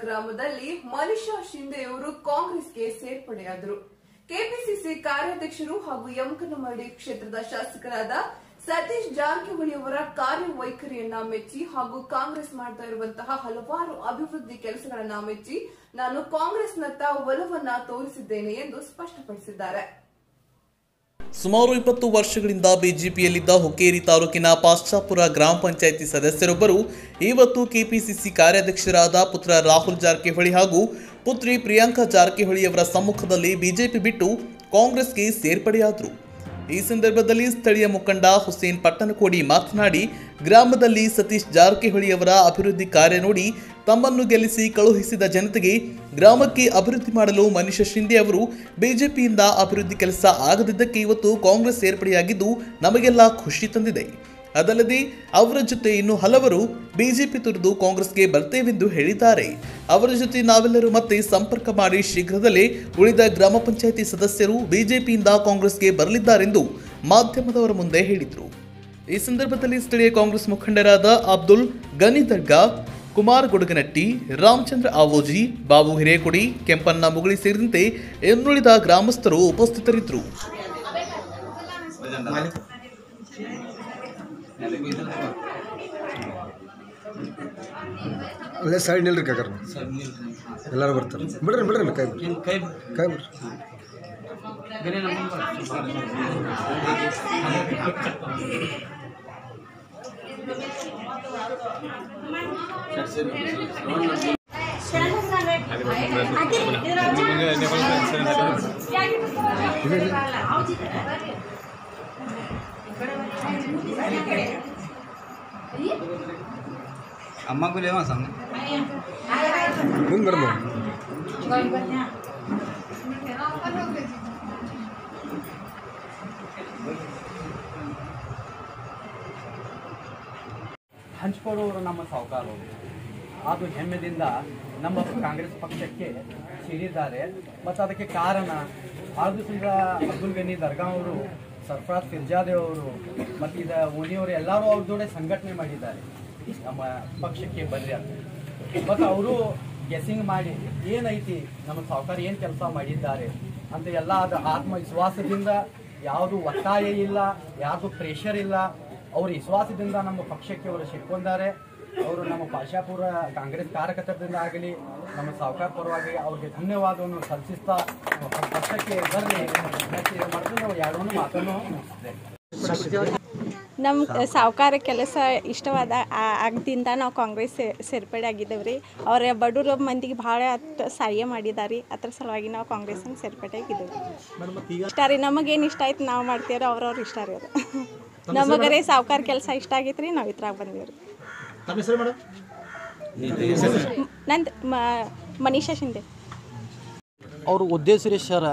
ಗ್ರಾಮದಲ್ಲಿ ಮನಿಷಾ ಶಿಂದೆಯವರು ಕಾಂಗ್ರೆಸ್ಗೆ ಸೇರ್ಪಡೆಯಾದರು. ಕೆಪಿಸಿಸಿ ಕಾರ್ಯಾಧ್ಯಕ್ಷರು ಹಾಗೂ ಯಮಕನಮಡಿ ಕ್ಷೇತ್ರದ ಶಾಸಕರಾದ ಸತೀಶ್ ಜಾರಕಿಹೊಳಿ ಅವರ ಕಾರ್ಯವೈಖರಿಯನ್ನ ಮೆಚ್ಚಿ ಹಾಗೂ ಕಾಂಗ್ರೆಸ್ ಮಾಡ್ತಾ ಇರುವಂತಹ ಹಲವಾರು ಅಭಿವೃದ್ಧಿ ಕೆಲಸಗಳನ್ನ ಮೆಚ್ಚಿ ನಾನು ಕಾಂಗ್ರೆಸ್ನತ್ತ ಒಲವನ್ನ ತೋರಿಸಿದ್ದೇನೆ ಎಂದು ಸ್ಪಷ್ಟಪಡಿಸಿದ್ದಾರೆ. ಸುಮಾರು ಇಪ್ಪತ್ತು ವರ್ಷಗಳಿಂದ ಬಿಜೆಪಿಯಲ್ಲಿದ್ದ ಹುಕ್ಕೇರಿ ತಾಲೂಕಿನ ಪಾಶ್ಚಾಪುರ ಗ್ರಾಮ ಪಂಚಾಯಿತಿ ಸದಸ್ಯರೊಬ್ಬರು ಇವತ್ತು ಕೆಪಿಸಿಸಿ ಕಾರ್ಯಾಧ್ಯಕ್ಷರಾದ ಪುತ್ರ ರಾಹುಲ್ ಜಾರಕಿಹೊಳಿ ಹಾಗೂ ಪುತ್ರಿ ಪ್ರಿಯಾಂಕಾ ಜಾರಕಿಹೊಳಿಯವರ ಸಮ್ಮುಖದಲ್ಲಿ ಬಿಜೆಪಿ ಬಿಟ್ಟು ಕಾಂಗ್ರೆಸ್ಗೆ ಸೇರ್ಪಡೆಯಾದರು. ಈ ಸಂದರ್ಭದಲ್ಲಿ ಸ್ಥಳೀಯ ಮುಖಂಡ ಹುಸೇನ್ ಪಟ್ಟಣಕೋಡಿ ಮಾತನಾಡಿ, ಗ್ರಾಮದಲ್ಲಿ ಸತೀಶ್ ಜಾರಕಿಹೊಳಿ ಅವರ ಅಭಿವೃದ್ಧಿ ಕಾರ್ಯ ನೋಡಿ ತಮ್ಮನ್ನು ಗೆಲ್ಲಿಸಿ ಕಳುಹಿಸಿದ ಜನತೆಗೆ ಗ್ರಾಮಕ್ಕೆ ಅಭಿವೃದ್ಧಿ ಮಾಡಲು ಮನೀಷ ಶಿಂದೆ ಅವರು ಬಿಜೆಪಿಯಿಂದ ಅಭಿವೃದ್ಧಿ ಕೆಲಸ ಆಗದಿದ್ದಕ್ಕೆ ಇವತ್ತು ಕಾಂಗ್ರೆಸ್ ಸೇರ್ಪಡೆಯಾಗಿದ್ದು ನಮಗೆಲ್ಲ ಖುಷಿ ತಂದಿದೆ. ಅದಲ್ಲದೆ ಅವರ ಜೊತೆ ಇನ್ನು ಹಲವರು ಬಿಜೆಪಿ ತೊರೆದು ಕಾಂಗ್ರೆಸ್ಗೆ ಬರ್ತೇವೆಂದು ಹೇಳಿದ್ದಾರೆ. ಅವರ ಜೊತೆ ನಾವೆಲ್ಲರೂ ಮತ್ತೆ ಸಂಪರ್ಕ ಮಾಡಿ ಶೀಘ್ರದಲ್ಲೇ ಉಳಿದ ಗ್ರಾಮ ಪಂಚಾಯಿತಿ ಸದಸ್ಯರು ಬಿಜೆಪಿಯಿಂದ ಕಾಂಗ್ರೆಸ್ಗೆ ಬರಲಿದ್ದಾರೆಂದು ಮಾಧ್ಯಮದವರ ಮುಂದೆ ಹೇಳಿದರು. ಈ ಸಂದರ್ಭದಲ್ಲಿ ಸ್ಥಳೀಯ ಕಾಂಗ್ರೆಸ್ ಮುಖಂಡರಾದ ಅಬ್ದುಲ್ ಗನಿ ದರ್ಗಾ, ಕುಮಾರ್ ಗುಡುಗನಟ್ಟಿ, ರಾಮಚಂದ್ರ ಆವೋಜಿ, ಬಾಬು ಹಿರೇಕುಡಿ, ಕೆಂಪಣ್ಣ ಮುಗುಳಿ ಸೇರಿದಂತೆ ಇನ್ನುಳಿದ ಗ್ರಾಮಸ್ಥರು ಉಪಸ್ಥಿತರಿದ್ದರು. ಅಲ್ಲೇ ಸೈಡ್ ನಿಲ್ರಿ ಕಾಕರ್ ಎಲ್ಲರೂ ಬರ್ತಾರೆ ಬಿಡ್ರಿ ಬಿಡ್ರಿ ಕೈ ಬಿಡ್ರಿ ಕೈ ಕೈ ಬಿಡ್ರಿ ಬೇರೆ ನಂಬರ್ ಅಮ್ಮಗೂ ಲೇವ ಸಂಗ ಮುಂದೆ ಬರ್ಮ ಹಂಚ್ಕೊಳ್ಳೋರು ನಮ್ಮ ಸಾಹುಕಾರರು ಅದು ಹೆಮ್ಮೆದಿಂದ ನಮ್ಮ ಕಾಂಗ್ರೆಸ್ ಪಕ್ಷಕ್ಕೆ ಸೇರಿದ್ದಾರೆ. ಮತ್ತು ಅದಕ್ಕೆ ಕಾರಣ ಆರು ದಿವಸದಿಂದ ಅಬ್ದುಲ್ ಗನಿ ದರ್ಗಾ ಅವರು ಸರ್ಫರಾಜ್ ಫಿರ್ಜಾದೆ ಅವರು ಮತ್ತು ಇದ ಓನಿಯವರು ಎಲ್ಲರೂ ಅವ್ರ ಜೋಡೆ ಸಂಘಟನೆ ಮಾಡಿದ್ದಾರೆ. ನಮ್ಮ ಪಕ್ಷಕ್ಕೆ ಬರ್ರಿ ಅಂತ. ಮತ್ತು ಅವರು ಗೆಸಿಂಗ್ ಮಾಡಿ ಏನೈತಿ ನಮ್ಮ ಸಾವುಕಾರ ಏನು ಕೆಲಸ ಮಾಡಿದ್ದಾರೆ ಅಂತ ಎಲ್ಲ ಅದು ಆತ್ಮವಿಶ್ವಾಸದಿಂದ ಯಾವುದು ಒತ್ತಾಯ ಇಲ್ಲ, ಯಾವುದು ಪ್ರೆಷರ್ ಇಲ್ಲ, ಅವ್ರ ವಿಶ್ವಾಸದಿಂದ ನಮ್ಮ ಪಕ್ಷಕ್ಕೆ ಅವರು ಸಿಕ್ಕೊಂಡಿದ್ದಾರೆ ಅವರು ನಮ್ಮ ಪಾಶಾಪುರ ಕಾಂಗ್ರೆಸ್ ಕಾರ್ಯಕರ್ತರಿಂದ ಆಗಲಿ ನಮ್ಮ ಸಾಹುಕಾರ ಪರವಾಗಿ ಅವ್ರಿಗೆ ಧನ್ಯವಾದವನ್ನು ಸಲ್ಲಿಸ್ತಾ ಪಕ್ಷಕ್ಕೆ ಬರಲಿ. ಮಾಡಿದ್ರೆ ನಾವು ಎರಡೂ ಮಾತನ್ನು ನಮ್ಮ ಸಾವುಕಾರ ಕೆಲಸ ಇಷ್ಟವಾದ ಆಗದಿಂದ ನಾವು ಕಾಂಗ್ರೆಸ್ ಸೇರ್ಪಡೆ ಆಗಿದ್ದೇವೆ ರೀ ಅವ್ರ ಬಡವ್ರ ಮಂದಿಗೆ ಭಾಳ ಅಷ್ಟು ಸಹಾಯ ಮಾಡಿದ್ದಾರೆ ಅದ್ರ ಸಲುವಾಗಿ ನಾವು ಕಾಂಗ್ರೆಸ್ನ ಸೇರ್ಪಡೆ ಆಗಿದ್ದೇವೆ ಇಷ್ಟ ರೀ ನಮಗೇನು ಇಷ್ಟ ಆಯ್ತು ನಾವು ಮಾಡ್ತೀವ್ರಿ ಅವ್ರವ್ರು ಇಷ್ಟ ರೀ ಅದು. ನಮಗರೇ ಸಾವುಕಾರ ಕೆಲಸ ಇಷ್ಟ ಆಗೈತೆ ರೀ ನಾವು ಇದ್ರಾಗ ಬಂದೀವಿ ರೀ ನಂದು ಮ- ಮನೀಷಾ ಶಿಂದೆ ಅವ್ರ ಉದ್ದೇಶ ರೀ ಸರ್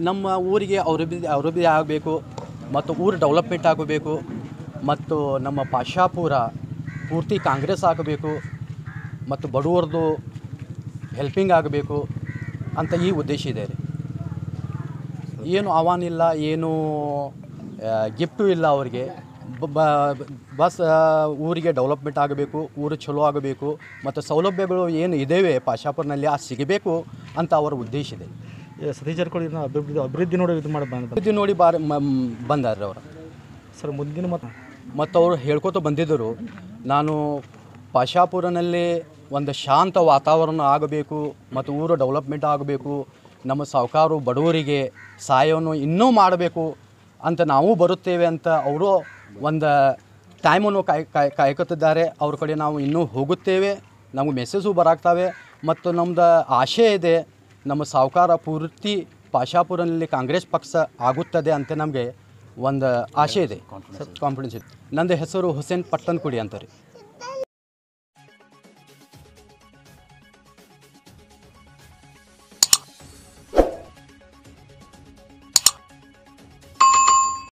ನಮ್ಮ ಊರಿಗೆ ಅಭಿವೃದ್ಧಿ ಅಭಿವೃದ್ಧಿ ಆಗಬೇಕು ಮತ್ತು ಊರು ಡೆವಲಪ್ಮೆಂಟ್ ಆಗಬೇಕು ಮತ್ತು ನಮ್ಮ ಪಾಶಾಪುರ ಪೂರ್ತಿ ಕಾಂಗ್ರೆಸ್ ಆಗಬೇಕು ಮತ್ತು ಬಡವರದು ಹೆಲ್ಪಿಂಗ್ ಆಗಬೇಕು ಅಂತ ಈ ಉದ್ದೇಶ ಇದೆ ರೀ. ಏನು ಆಹ್ವಾನಿಲ್ಲ ಏನು ಗಿಫ್ಟು ಇಲ್ಲ ಅವರಿಗೆ. ಬಸ್ ಊರಿಗೆ ಡೆವಲಪ್ಮೆಂಟ್ ಆಗಬೇಕು ಊರು ಚಲೋ ಆಗಬೇಕು ಮತ್ತು ಸೌಲಭ್ಯಗಳು ಏನು ಇದ್ದೇವೆ ಪಾಶಾಪುರ್ನಲ್ಲಿ ಆ ಸಿಗಬೇಕು ಅಂತ ಅವರ ಉದ್ದೇಶ ಇದೆ. ಸತೀಶ್ ಜಾರಕಿಹೊಳಿ ಅಭಿವೃದ್ಧಿ ಅಭಿವೃದ್ಧಿ ನೋಡಿ ಇದು ಮಾಡಿ ಬಂದ ಅಭಿವೃದ್ಧಿ ನೋಡಿ ಬಾರಿ ಬಂದಾರೆ ಅವರು. ಸರ್ ಮುಂದಿನ ಮತ್ತು ಮತ್ತು ಅವರು ಹೇಳ್ಕೊತ ಬಂದಿದ್ದರು ನಾನು ಪಾಶಾಪುರನಲ್ಲಿ ಒಂದು ಶಾಂತ ವಾತಾವರಣ ಆಗಬೇಕು ಮತ್ತು ಊರು ಡೆವಲಪ್ಮೆಂಟ್ ಆಗಬೇಕು ನಮ್ಮ ಸಾಹುಕಾರು ಬಡವರಿಗೆ ಸಹಾಯವನ್ನು ಇನ್ನೂ ಮಾಡಬೇಕು ಅಂತ ನಾವು ಬರುತ್ತೇವೆ ಅಂತ ಅವರು ಒಂದು ಟೈಮನ್ನು ಕಾಯ್ ಕಾಯ್ ಕಾಯ್ಕೊತಿದ್ದಾರೆ. ಅವ್ರ ಕಡೆ ನಾವು ಇನ್ನೂ ಹೋಗುತ್ತೇವೆ. ನಮಗೆ ಮೆಸೇಜು ಬರಾಗ್ತವೆ ಮತ್ತು ನಮ್ಮದು ಆಶೆ ಇದೆ ನಮ್ಮ ಸಾಹುಕಾರ ಪೂರ್ತಿ ಪಾಶಾಪುರನಲ್ಲಿ ಕಾಂಗ್ರೆಸ್ ಪಕ್ಷ ಆಗುತ್ತದೆ ಅಂತ ನಮಗೆ ಒಂದು ಆಶೆ ಇದೆ. ಕಾನ್ಫಿಡೆನ್ಸ್ ಇದೆ. ನಂದು ಹೆಸರು ಹುಸೇನ್ ಪಟ್ಟನ್ಕುಡಿ ಅಂತ ರೀ.